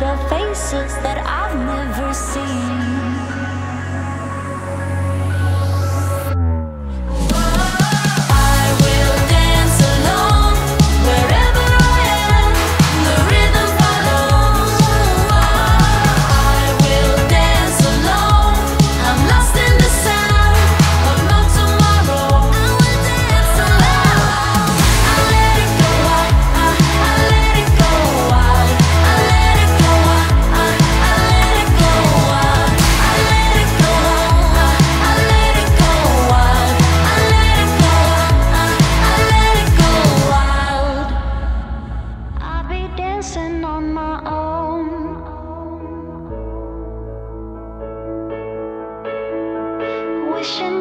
the faces that I've never seen. ocean